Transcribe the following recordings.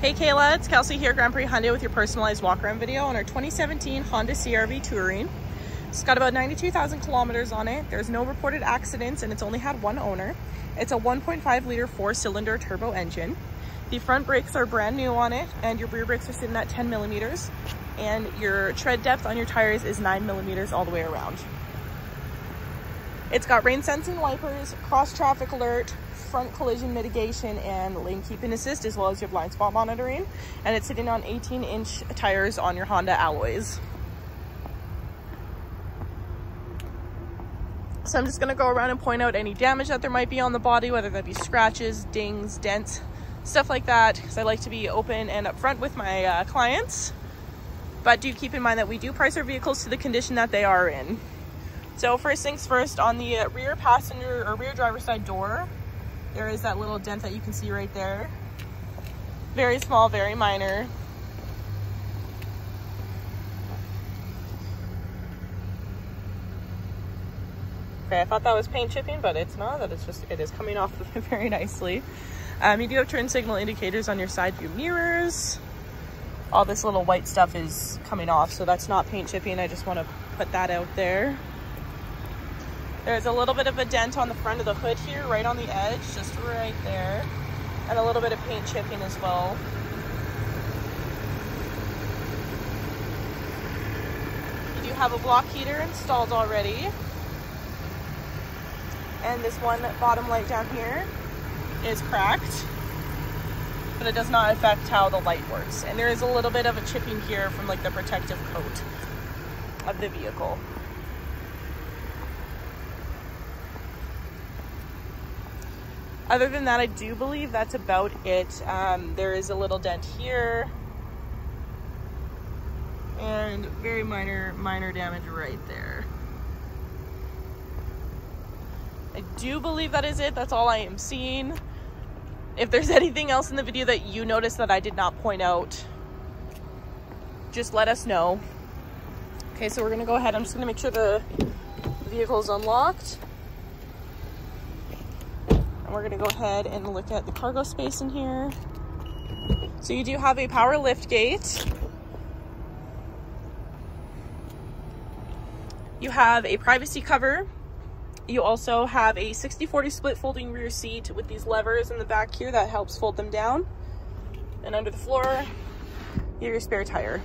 Hey Kayla, it's Kelsey here, Grande Prairie Hyundai with your personalized walk around video on our 2017 Honda CRV Touring. It's got about 92,000 kilometers on it. There's no reported accidents and it's only had one owner. It's a 1.5 liter four cylinder turbo engine. The front brakes are brand new on it and your rear brakes are sitting at 10 millimeters and your tread depth on your tires is nine millimeters all the way around. It's got rain sensing wipers, cross traffic alert, front collision mitigation and lane keeping assist as well as your blind spot monitoring and it's sitting on 18 inch tires on your Honda alloys. So I'm just gonna go around and point out any damage that there might be on the body, whether that be scratches, dings, dents, stuff like that, because I like to be open and upfront with my uh, clients. But do keep in mind that we do price our vehicles to the condition that they are in. So first things first, on the rear passenger or rear driver side door, there is that little dent that you can see right there. Very small, very minor. Okay, I thought that was paint chipping, but it's not. That is just, it is coming off very nicely. Um, you do have turn signal indicators on your side view mirrors. All this little white stuff is coming off, so that's not paint chipping. I just want to put that out there. There's a little bit of a dent on the front of the hood here, right on the edge, just right there. And a little bit of paint chipping as well. You do have a block heater installed already. And this one bottom light down here is cracked, but it does not affect how the light works. And there is a little bit of a chipping here from like the protective coat of the vehicle. Other than that, I do believe that's about it. Um, there is a little dent here and very minor, minor damage right there. I do believe that is it. That's all I am seeing. If there's anything else in the video that you noticed that I did not point out, just let us know. Okay, so we're gonna go ahead. I'm just gonna make sure the vehicle is unlocked. And we're gonna go ahead and look at the cargo space in here. So you do have a power lift gate. You have a privacy cover. You also have a 60-40 split folding rear seat with these levers in the back here that helps fold them down. And under the floor, you have your spare tire.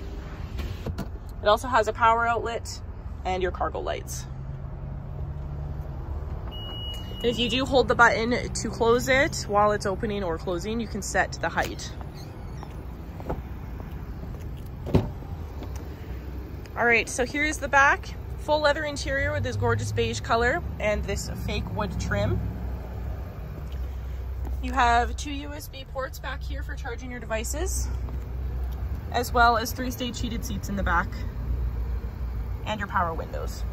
It also has a power outlet and your cargo lights. And if you do hold the button to close it while it's opening or closing, you can set the height. All right, so here's the back. Full leather interior with this gorgeous beige color and this fake wood trim. You have two USB ports back here for charging your devices, as well as three stage heated seats in the back and your power windows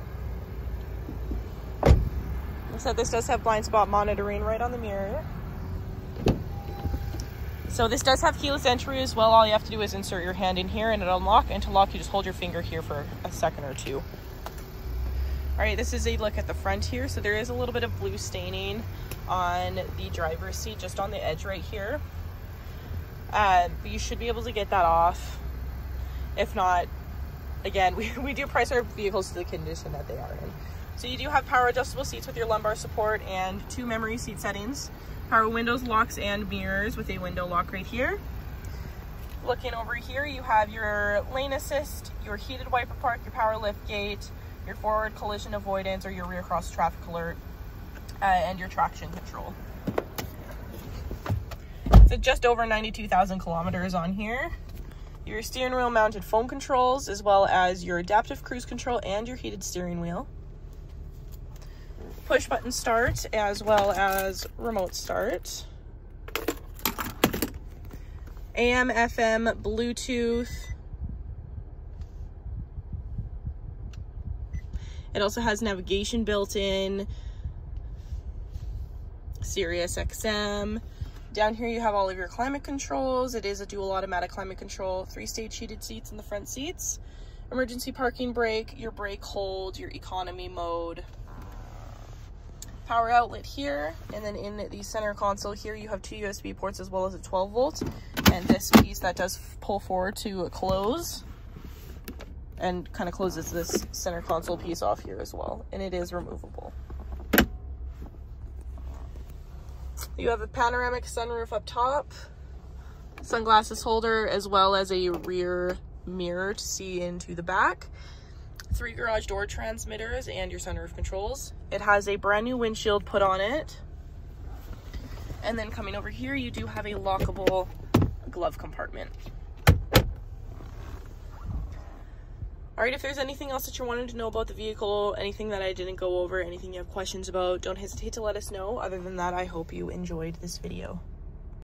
said, this does have blind spot monitoring right on the mirror. So this does have keyless entry as well. All you have to do is insert your hand in here and it'll unlock. And to lock, you just hold your finger here for a second or two. All right, this is a look at the front here. So there is a little bit of blue staining on the driver's seat, just on the edge right here. Uh, but you should be able to get that off. If not, again, we, we do price our vehicles to the condition that they are in. So you do have power adjustable seats with your lumbar support and two memory seat settings. Power windows, locks, and mirrors with a window lock right here. Looking over here, you have your lane assist, your heated wiper park, your power lift gate, your forward collision avoidance or your rear cross traffic alert, uh, and your traction control. So just over 92,000 kilometers on here. Your steering wheel mounted phone controls, as well as your adaptive cruise control and your heated steering wheel push button start as well as remote start. AM, FM, Bluetooth. It also has navigation built in, Sirius XM. Down here you have all of your climate controls. It is a dual automatic climate control, three stage heated seats in the front seats, emergency parking brake, your brake hold, your economy mode, power outlet here, and then in the center console here, you have two USB ports as well as a 12 volt, and this piece that does pull forward to close, and kind of closes this center console piece off here as well, and it is removable. You have a panoramic sunroof up top, sunglasses holder, as well as a rear mirror to see into the back three garage door transmitters and your sunroof controls. It has a brand new windshield put on it. And then coming over here, you do have a lockable glove compartment. All right, if there's anything else that you're wanting to know about the vehicle, anything that I didn't go over, anything you have questions about, don't hesitate to let us know. Other than that, I hope you enjoyed this video.